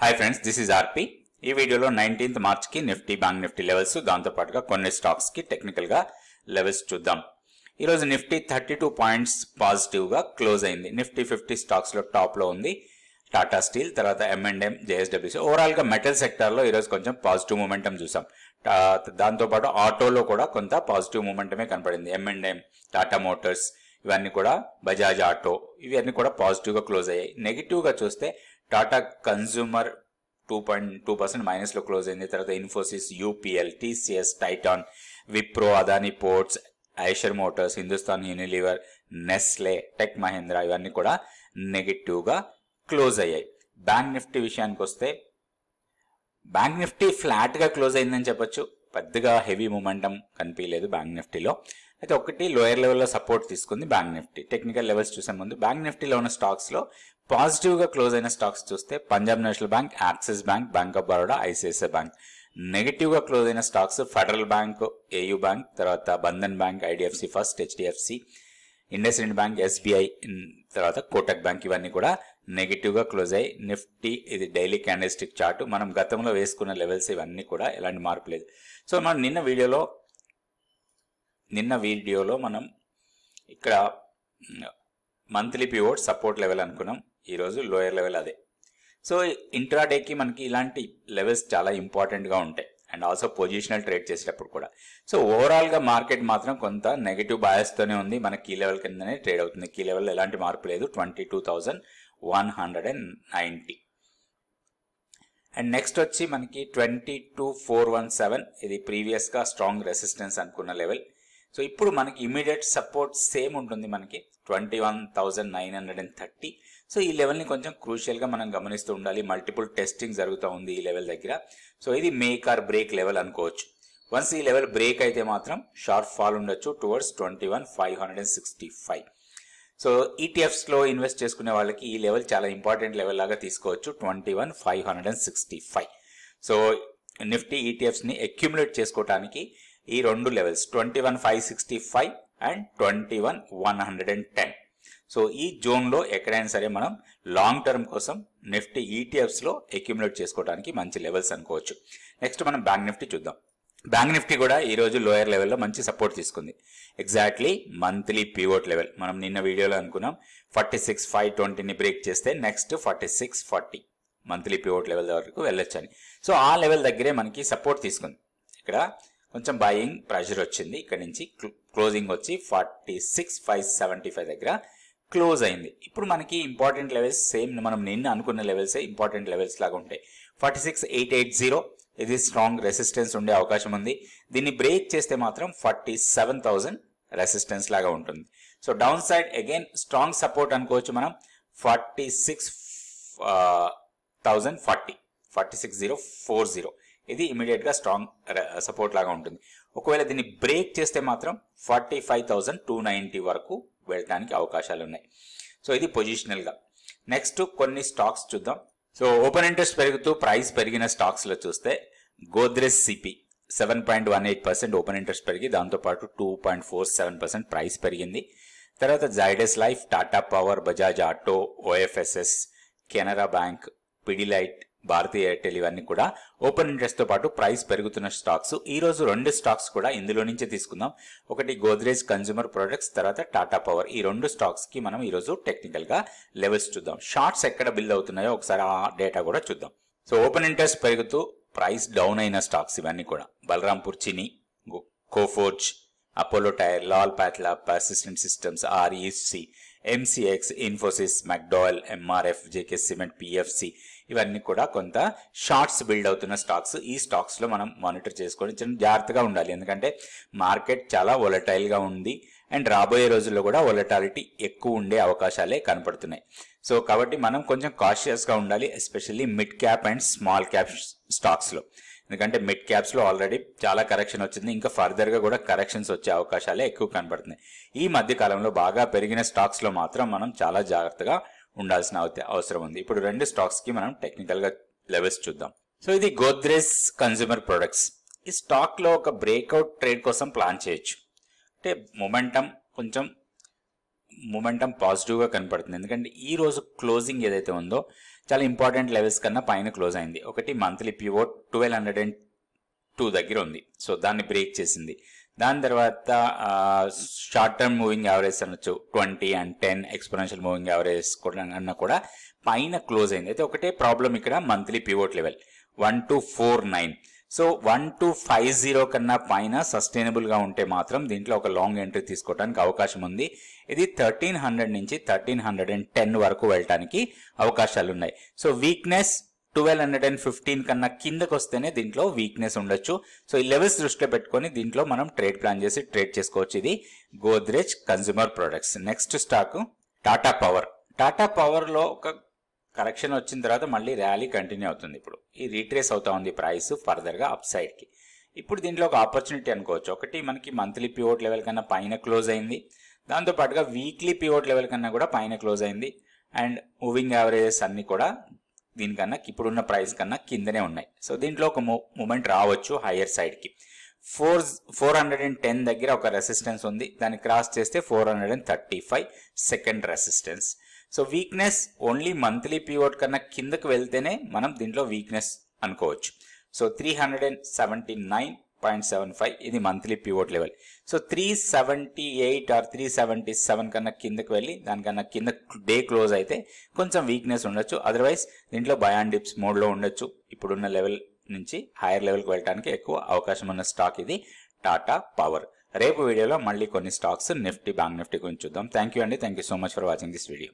Hi friends this is R P ఈ వీడియోలో nineteenth మార్చ్కి నిఫ్టీ బ్యాంక్ నిఫ్టీ లెవెల్స్ దాంతో పాటుగా కొన్ని స్టాక్స్కి టెక్నికల్గా లెవెల్స్ చూద్దాం. ఈరోజు నిఫ్టీ థర్టీ టూ పాయింట్స్ పాజిటివ్గా క్లోజ్ అయింది. నిఫ్టీ ఫిఫ్టీ స్టాక్స్లో టాప్లో ఉంది టాటా స్టీల్ తర్వాత ఎంఎండ్ఎం జేఎస్డబ్ల్యూసీ ఓవరాల్గా మెటల్ సెక్టర్లో ఈరోజు కొంచెం పాజిటివ్ మూమెంటం చూసాం. దాంతోపాటు ఆటోలో కూడా కొంత పాజిటివ్ మూమెంటమే కనపడింది. ఎంఎండ్ఎం టాటా మోటార్స్ ఇవన్నీ కూడా బజాజ్ ఆటో ఇవన్నీ కూడా పాజిటివ్గా క్లోజ్ అయ్యాయి. నెగిటివ్గా చూస్తే Tata consumer two point two percent మైనస్లో close అయింది. తర్వాత Infosys U P L T C S Titan Wipro Adani ports Eicher motors Hindustan Unilever Nestle tech Mahindra ఇవన్నీ కూడా నెగిటివ్గా క్లోజ్ అయ్యాయి. బ్యాంక్ నిఫ్టీ విషయానికి వస్తే బ్యాంక్ నిఫ్టీ ఫ్లాట్గా క్లోజ్ అయిందని చెప్పొచ్చు. పెద్దగా హెవీ మూమెంటం కనిపించలేదు బ్యాంక్ నిఫ్టీలో అయితే ఒకటి లోయర్ లెవెల్లో సపోర్ట్ తీసుకుంది బ్యాంక్ నిఫ్టీ. టెక్నికల్ లెవెల్స్ చూసే ముందు బ్యాంక్ నిఫ్టీలో ఉన్న స్టాక్స్లో పాజిటివ్గా క్లోజ్ అయిన స్టాక్స్ చూస్తే Punjab National Bank Axis Bank Bank of Baroda ICICI Bank. నెగిటివ్గా క్లోజ్ అయిన stocks Federal Bank AU Bank తర్వాత Bandhan Bank IDFC First HDFC IndusInd Bank SBI తర్వాత కోటక్ బ్యాంక్ ఇవన్నీ కూడా నెగిటివ్గా క్లోజ్ అయ్యి నిఫ్టీ ఇది డైలీ క్యాండిల్స్టిక్ చార్ట్. మనం గతంలో వేసుకున్న లెవెల్స్ ఇవన్నీ కూడా ఎలాంటి మార్పు లేదు. సో మనం నిన్న వీడియోలో నిన్న వీడియోలో మనం ఇక్కడ మంత్లీ పివోట్ సపోర్ట్ లెవెల్ అనుకున్నాం. ఈరోజు లోయర్ లెవెల్ అదే. సో ఇంట్రాడేకి మనకి ఇలాంటి లెవెల్స్ చాలా ఇంపార్టెంట్గా ఉంటాయి. అండ్ ఆల్సో పొజిషనల్ ట్రేడ్ చేసేటప్పుడు కూడా. సో ఓవరాల్గా మార్కెట్ మాత్రం కొంత నెగిటివ్ తోనే ఉంది. మన కీ లెవెల్ కిందనే ట్రేడ్ అవుతుంది. కీ లెవెల్ ఎలాంటి మార్పు లేదు. Twenty two thousand one hundred and ninety and next వచ్చి మనకి twenty two four one seven ఇది ప్రీవియస్గా స్ట్రాంగ్ రెసిస్టెన్స్ అనుకున్న లెవెల్ సో ఇప్పుడు మనకి ఇమీడియట్ సపోర్ట్ సేమ్ ఉంటుంది మనకి. Twenty one thousand nine hundred and thirty so ఈ లెవెల్ని కొంచెం క్రూషియల్గా మనం గమనిస్తూ ఉండాలి. మల్టిపుల్ టెస్టింగ్ జరుగుతూ ఉంది ఈ లెవెల్ దగ్గర. సో ఇది మేక్ ఆర్ బ్రేక్ లెవెల్ అనుకోవచ్చు. వన్స్ ఈ లెవెల్ బ్రేక్ అయితే మాత్రం షార్ప్ ఫాల్ ఉండొచ్చు towards twenty one five hundred and sixty five so ఈటీఎఫ్స్లో invest చేసుకునే వాళ్ళకి ఈ లెవెల్ చాలా ఇంపార్టెంట్ లెవెల్ లాగా తీసుకోవచ్చు. Twenty one five hundred and sixty five so Nifty ఈటీఎఫ్స్ని accumulate చేసుకోవడానికి ఈ రెండు levels twenty one five sixty five and twenty one one hundred and ten so ఈ జోన్లో ఎక్కడైనా సరే మనం లాంగ్ టర్మ్ కోసం నిఫ్టీ ఈటీఎఫ్స్లో అక్యుములేట్ చేసుకోవడానికి మంచి లెవెల్స్ అనుకోవచ్చు. నెక్స్ట్ మనం బ్యాంక్ నిఫ్టీ చూద్దాం. బ్యాంక్ నిఫ్టీ కూడా ఈరోజు లోయర్ లెవెల్లో మంచి సపోర్ట్ తీసుకుంది. ఎగ్జాక్ట్లీ మంత్లీ పివోట్ లెవెల్ మనం నిన్న వీడియోలో అనుకున్నాం ఫార్టీ సిక్స్ ఫైవ్ ట్వంటీని బ్రేక్ చేస్తే next forty six forty monthly pivot level వరకు వెళ్ళొచ్చని. సో ఆ లెవెల్ దగ్గరే మనకి సపోర్ట్ తీసుకుంది. ఇక్కడ కొంచెం బయింగ్ ప్రెషర్ వచ్చింది. ఇక్కడ నుంచి క్లోజింగ్ వచ్చి forty six five seventy five దగ్గర క్లోజ్ అయింది. ఇప్పుడు మనకి ఇంపార్టెంట్ లెవెల్స్ సేమ్ మనం నిన్న అనుకున్న లెవెల్స్ ఇంపార్టెంట్ లెవెల్స్ లాగా ఉంటాయి. Forty six eight eight zero ఇది స్ట్రాంగ్ రెసిస్టెన్స్ ఉండే అవకాశం ఉంది. దీన్ని బ్రేక్ చేస్తే మాత్రం ఫార్టీ సెవెన్ థౌసండ్ రెసిస్టెన్స్ లాగా ఉంటుంది. So downside again strong support అనుకోవచ్చు మనం. Forty six thousand forty forty six zero four zero ఇది ఇమీడియట్గా స్ట్రాంగ్ సపోర్ట్ uh, లాగా ఉంటుంది. ఒకవేళ దీన్ని బ్రేక్ చేస్తే మాత్రం forty five thousand two ninety వరకు వెళ్ళడానికి అవకాశాలు ఉన్నాయి. సో ఇది పొజిషనల్గా. నెక్స్ట్ కొన్ని స్టాక్స్ చూద్దాం. సో ఓపెన్ ఇంట్రెస్ట్ పెరుగుతూ ప్రైస్ పెరిగిన స్టాక్స్లో చూస్తే Godrej C P seven point one eight percent open interest పెరిగి దాంతోపాటు two point four seven percent price పెరిగింది. తర్వాత Zydus life Tata power Bajaj auto O F S S Canara bank Pidilite Bharti Airtel ఇవన్నీ కూడా open ఇంట్రెస్ట్తో పాటు price పెరుగుతున్న stocks. ఈ రోజు రెండు స్టాక్స్ కూడా ఇందులో నుంచే తీసుకుందాం. ఒకటి గోద్రేజ్ కన్జ్యూమర్ ప్రొడక్ట్స్ తర్వాత టాటా పవర్. ఈ రెండు స్టాక్స్కి మనం ఈ రోజు టెక్నికల్గా లెవెల్స్ చూద్దాం. షార్ట్స్ ఎక్కడ బిల్డ్ అవుతున్నాయో ఒకసారి ఆ డేటా కూడా చూద్దాం. సో ఓపెన్ ఇంట్రెస్ట్ పెరుగుతూ ప్రైస్ డౌన్ అయిన స్టాక్స్ ఇవన్నీ కూడా. Balrampur Chini Coforge Apollo tyre Lal Pathlabs Persistent Systems R E C M C X Infosys McDowell M R F J K cement P F C ఇవన్నీ కూడా కొంత shorts build అవుతున్న stocks. ఈ స్టాక్స్లో మనం మానిటర్ చేసుకొని చిన్న జాగ్రత్తగా ఉండాలి. ఎందుకంటే మార్కెట్ చాలా ఒలటైల్గా గా ఉంది అండ్ రాబోయే రోజుల్లో కూడా ఒలటాలిటీ ఎక్కువ ఉండే అవకాశాలే కనపడుతున్నాయి. సో కాబట్టి మనం కొంచెం కాషియస్గా ఉండాలి especially mid cap and small cap స్టాక్స్లో ఎందుకంటే మిడ్ క్యాప్స్లో ఆల్రెడీ చాలా కరెక్షన్ వచ్చింది. ఇంకా ఫర్దర్గా కూడా కరెక్షన్స్ వచ్చే అవకాశాలే ఎక్కువ కనబడుతున్నాయి. ఈ మధ్య కాలంలో బాగా పెరిగిన స్టాక్స్లో మాత్రం మనం చాలా జాగ్రత్తగా ఉండాల్సిన అవత- అవసరం ఉంది. ఇప్పుడు రెండు స్టాక్స్కి మనం టెక్నికల్గా లెవెల్స్ చూద్దాం. సో ఇది గోద్రేజ్ కన్స్యూమర్ ప్రొడక్ట్స్ ఈ స్టాక్లో ఒక బ్రేక్అవుట్ ట్రేడ్ కోసం ప్లాన్ చేయొచ్చు. అంటే మొమెంటం కొంచెం మొమెంటం పాజిటివ్గా కనపడుతుంది. ఎందుకంటే ఈ రోజు క్లోజింగ్ ఏదైతే ఉందో చాలా ఇంపార్టెంట్ లెవెల్స్ కన్నా పైన క్లోజ్ అయింది. ఒకటి monthly pivot twelve hundred and two దగ్గర ఉంది. సో దాన్ని బ్రేక్ చేసింది. దాని తర్వాత షార్ట్ టర్మ్ మూవింగ్ యావరేజ్ అనొచ్చు twenty and ten exponential moving average కూడా అన్న కూడా పైన క్లోజ్ అయింది. అయితే ఒకటే ప్రాబ్లం ఇక్కడ monthly pivot level one two four nine so one two five zero కన్నా పైన సస్టైనబుల్గా ఉంటే మాత్రం దీంట్లో ఒక లాంగ్ ఎంట్రీ తీసుకోవడానికి అవకాశం ఉంది. ఇది థర్టీన్ హండ్రెడ్ నుంచి థర్టీన్ హండ్రెడ్ అండ్ టెన్ వరకు వెళ్ళడానికి అవకాశాలు ఉన్నాయి. So weakness twelve hundred and fifteen కన్నా కిందకు వస్తేనే దీంట్లో వీక్నెస్ ఉండొచ్చు. సో ఈ లెవెల్స్ దృష్టిలో పెట్టుకొని దీంట్లో మనం ట్రేడ్ ప్లాన్ చేసి ట్రేడ్ చేసుకోవచ్చు. ఇది Godrej consumer products. Next stock Tata power. Tata పవర్లో ఒక కరెక్షన్ వచ్చిన తర్వాత మళ్ళీ ర్యాలీ కంటిన్యూ అవుతుంది ఇప్పుడు. ఈ రీట్రేస్ అవుతా ఉంది ప్రైస్ ఫర్దర్గా అప్ సైడ్కి. ఇప్పుడు దీంట్లో ఒక ఆపర్చునిటీ అనుకోవచ్చు. ఒకటి మనకి మంత్లీ పివోట్ లెవెల్ కన్నా పైన క్లోజ్ అయింది. దాంతో పాటుగా వీక్లీ పివోట్ లెవెల్ కన్నా కూడా పైన క్లోజ్ అయింది. అండ్ మూవింగ్ యావరేజెస్ అన్ని కూడా దీనికన్నా ఇప్పుడున్న ప్రైస్ కన్నా కిందనే ఉన్నాయి. సో దీంట్లో ఒక మూమెంట్ రావచ్చు హయ్యర్ సైడ్కి. Four four hundred and ten దగ్గర ఒక రెసిస్టెన్స్ ఉంది. దాన్ని క్రాస్ చేస్తే four hundred and thirty five second resistance. So weakness only monthly pivot కన్నా కిందకు వెళ్తేనే మనం దీంట్లో వీక్నెస్ అనుకోవచ్చు. So three hundred and seventy nine point seven five ఇది monthly pivot level so three seventy eight or three seventy seven కన్నా కిందకు వెళ్ళి దానికన్నా కింద డే క్లోజ్ అయితే కొంచెం వీక్నెస్ ఉండొచ్చు. అదర్వైజ్ దీంట్లో బయాన్ డిప్స్ మోడ్లో ఉండొచ్చు. ఇప్పుడున్న లెవెల్ నుంచి హైయర్ లెవెల్కి వెళ్ళడానికి ఎక్కువ అవకాశం ఉన్న స్టాక్ ఇది టాటా పవర్ రేపు వీడియోలో మళ్ళీ కొన్ని స్టాక్స్ నిఫ్టీ బ్యాంక్ నిఫ్టీ గురించి చూద్దాం. థ్యాంక్ యూ అండి. Thank you so much for watching this video